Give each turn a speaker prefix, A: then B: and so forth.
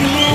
A: Yeah.